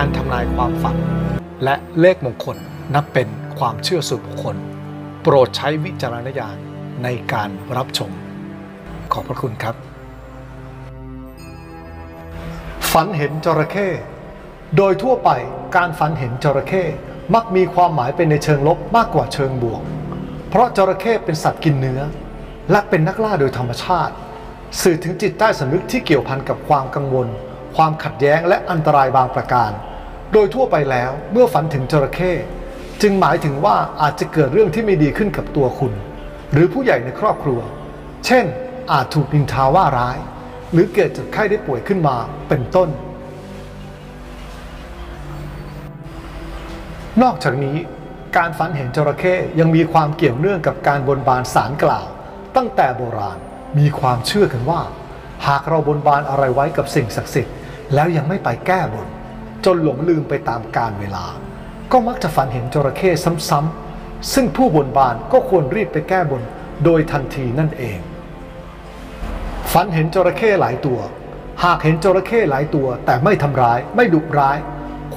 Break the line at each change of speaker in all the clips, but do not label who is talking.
การทำนายความฝัน และเลขมงคลนับเป็นความเชื่อส่วนบุคคล โปรดใช้วิจารณญาณในการรับชม ขอบพระคุณครับ ฝันเห็นจระเข้โดยทั่วไปการฝันเห็นจระเข้มักมีความหมายเป็นในเชิงลบมากกว่าเชิงบวก เพราะจระเข้เป็นสัตว์กินเนื้อ และเป็นนักล่าโดยธรรมชาติ สื่อถึงจิตใต้สำนึกที่เกี่ยวพันกับความกังวล ความขัดแย้งและอันตรายบางประการ โดยทั่วไปแล้วเมื่อฝันถึงจระเข้จึงหมายถึงว่าอาจจะเกิดเรื่องที่ไม่ดีขึ้นกับตัวคุณ หรือผู้ใหญ่ในครอบครัว เช่น อาจถูกนินทาว่าร้าย หรือเกิดจากไข้ได้ป่วยขึ้นมาเป็นต้น นอกจากนี้การฝันเห็นจระเข้ยังมีความเกี่ยวเนื่องกับการบนบานสารกล่าว ตั้งแต่โบราณมีความเชื่อกันว่า หากเราบนบานอะไรไว้กับสิ่งศักดิ์สิทธิ์ แล้วยังไม่ไปแก้บน จนหลงลืมไปตามกาลเวลา ก็มักจะฝันเห็นจระเข้ซ้ำๆ ซึ่งผู้บนบานก็ควรรีบไปแก้บนโดยทันทีนั่นเอง ฝันเห็นจระเข้หลายตัว หากเห็นจระเข้หลายตัว แต่ไม่ทำร้ายไม่ดุร้าย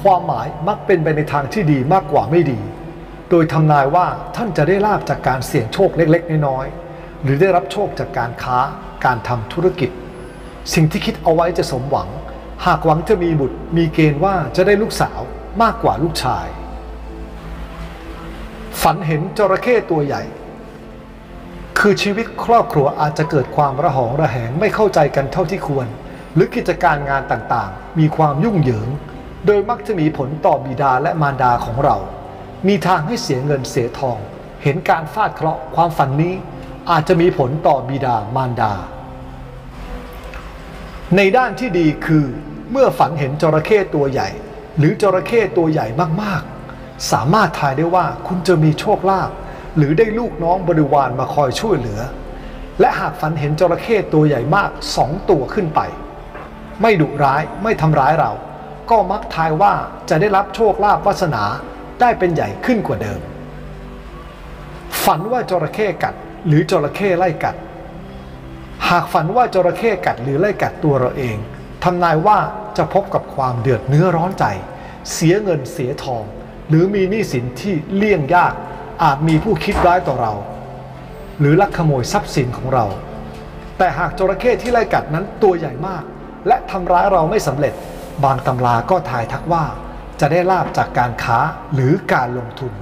ความหมายมักเป็นไปในทางที่ดีมากกว่าไม่ดี โดยทำนายว่าท่านจะได้ลาบจากการเสี่ยงโชคเล็กๆ น้อยๆ หรือได้รับโชคจากการค้าการทำธุรกิจ สิ่งที่คิดเอาไว้จะสมหวัง หากหวังจะมีบุตรมีเกณฑ์ว่าจะได้ลูกสาวมากกว่าลูกชาย ฝันเห็นจระเข้ตัวใหญ่ คือชีวิตครอบครัวอาจจะเกิดความระหองระแหงไม่เข้าใจกันเท่าที่ควร หรือกิจการงานต่างๆ มีความยุ่งเหยิง โดยมักจะมีผลต่อบิดาและมารดาของเรา มีทางให้เสียเงินเสียทอง เห็นการฟาดเคราะห์ความฝันนี้อาจจะมีผลต่อบิดามารดา ในด้านที่ดีคือเมื่อฝันเห็นจระเข้ตัวใหญ่ หรือจระเข้ตัวใหญ่มากๆ สามารถทายได้ว่าคุณจะมีโชคลาภหรือได้ลูกน้องบริวารมาคอยช่วยเหลือ และหากฝันเห็นจระเข้ตัวใหญ่มากสองตัวขึ้นไป ไม่ดุร้ายไม่ทำร้ายเรา ก็มักทายว่าจะได้รับโชคลาภวาสนาได้เป็นใหญ่ขึ้นกว่าเดิม ฝันว่าจระเข้กัดหรือจระเข้ไล่กัด หากฝันว่าจระเข้กัดหรือไล่กัดตัวเราเองทำนายว่าจะพบกับความเดือดเนื้อร้อนใจ เสียเงินเสียทอง หรือมีหนี้สินที่เลี่ยงยากอาจมีผู้คิดร้ายต่อเรา หรือลักขโมยทรัพย์สินของเรา แต่หากจระเข้ที่ไล่กัดนั้นตัวใหญ่มาก และทำร้ายเราไม่สำเร็จ บางตำราก็ทายทักว่า จะได้ลาบจากการค้าหรือการลงทุน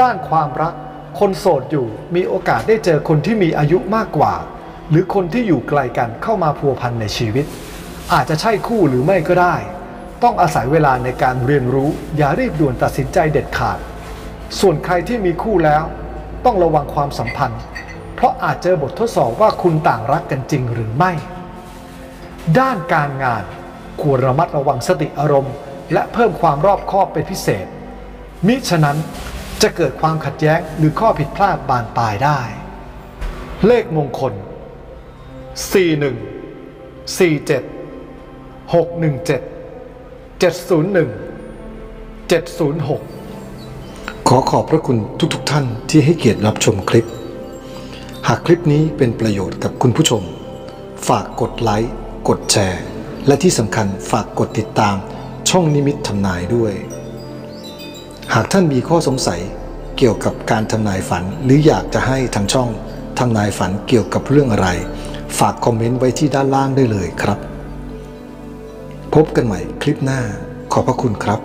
ด้านความรัก คนโสดอยู่มีโอกาสได้เจอคนที่มีอายุมากกว่า หรือคนที่อยู่ไกลกันเข้ามาพัวพันในชีวิต อาจจะใช่คู่หรือไม่ก็ได้ ต้องอาศัยเวลาในการเรียนรู้ อย่ารีบด่วนตัดสินใจเด็ดขาด ส่วนใครที่มีคู่แล้ว ต้องระวังความสัมพันธ์ เพราะอาจเจอบททดสอบว่าคุณต่างรักกันจริงหรือไม่ ด้านการงานควรระมัดระวังสติอารมณ์ และเพิ่มความรอบคอบเป็นพิเศษมิฉะนั้น จะเกิดความขัดแย้งหรือข้อผิดพลาดบานปลายได้ เลขมงคล 41 47 617 701 706
ขอขอบพระคุณทุกๆทท่านที่ให้เกียรติรับชมคลิป หากคลิปนี้เป็นประโยชน์กับคุณผู้ชม ฝากกดไลค์ กดแชร์ และที่สำคัญฝากกดติดตามช่องนิมิตทำนายด้วย หากท่านมีข้อสงสัยเกี่ยวกับการทำนายฝัน หรืออยากจะให้ทางช่องทำนายฝันเกี่ยวกับเรื่องอะไร ฝากคอมเมนต์ไว้ที่ด้านล่างได้เลยครับ พบกันใหม่คลิปหน้าขอบพระคุณครับ